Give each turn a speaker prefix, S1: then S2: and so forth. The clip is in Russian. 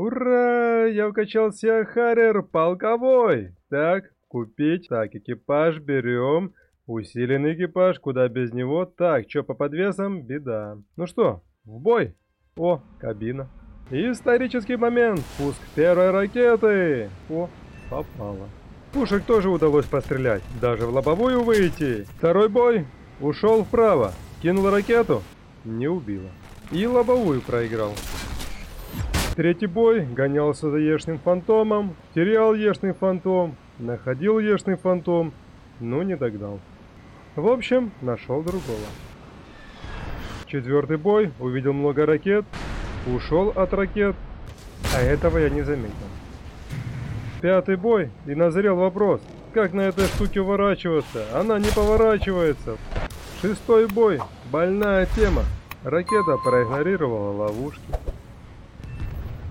S1: Ура! Я укачался Харрер полковой. Так, купить. Так, экипаж берем. Усиленный экипаж, куда без него. Так, что по подвесам? Беда. Ну что, в бой? О, кабина. Исторический момент. Пуск первой ракеты. О, попало. Пушек тоже удалось пострелять. Даже в лобовую выйти. Второй бой. Ушел вправо. Кинул ракету. Не убило. И лобовую проиграл. Третий бой. Гонялся за Ешным фантомом. Терял Ешный фантом. Находил Ешный фантом. Но не догнал. В общем, нашел другого. Четвертый бой. Увидел много ракет. Ушел от ракет. А этого я не заметил. Пятый бой. И назрел вопрос. Как на этой штуке уворачиваться? Она не поворачивается. Шестой бой. Больная тема. Ракета проигнорировала ловушки.